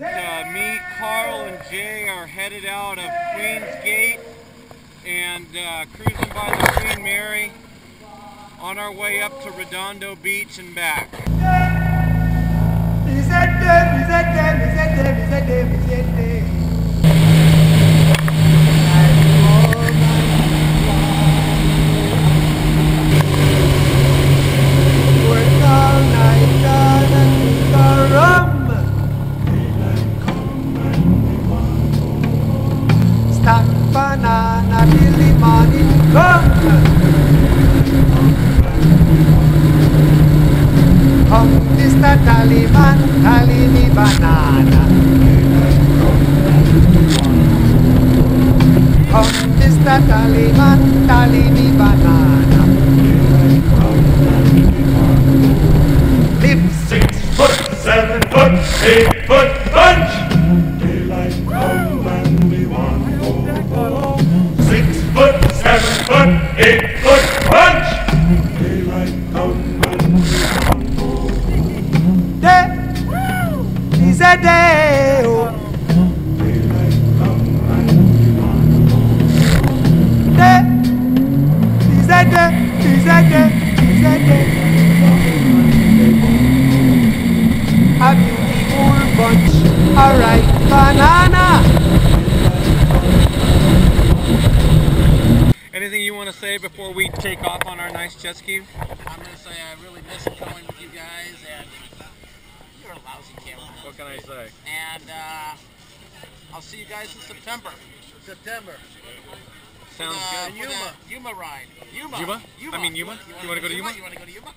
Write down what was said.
Uh, me, Carl, and Jay are headed out of Queens Gate and uh, cruising by the Queen Mary on our way up to Redondo Beach and back. Stack Taliban, me banana. Come, Mr. Taliban, me banana. Day. Oh. Daylight come and we want to Day is a day, is a day, is a day. A beautiful bunch, a ripe banana. Anything you want to say before we take off on our nice jet ski? I'm gonna say I really miss going with you guys, and you're a lousy cameraman. What can I say? And uh, I'll see you guys in September. September. Sounds uh, good. Yuma. Yuma ride. Yuma. Yuma? I mean Yuma? You wanna go to Yuma? You wanna go to Yuma?